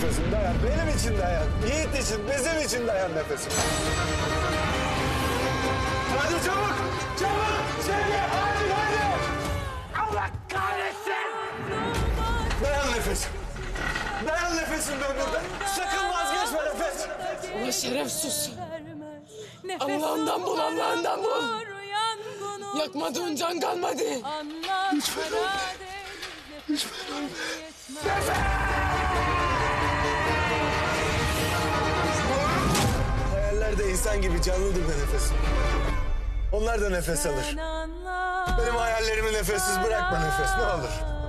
nefesim dayan. Benim için dayan. Yiğit için, bizim için dayan nefesim. Hadi çabuk! Çabuk! Sevgi! Hadi hadi! Allah kahretsin! Dayan nefesim. Dayan nefesim döndürdü. Sakın vazgeçme nefes. Ulan şerefsiz. Allah'ından bul, Allah'ından bul. Yakmadığın can kalmadı. Hayaller de insan gibi canlıdır be nefesim. Onlar da nefes alır. Benim hayallerimi nefessiz bırakma nefes ne olur.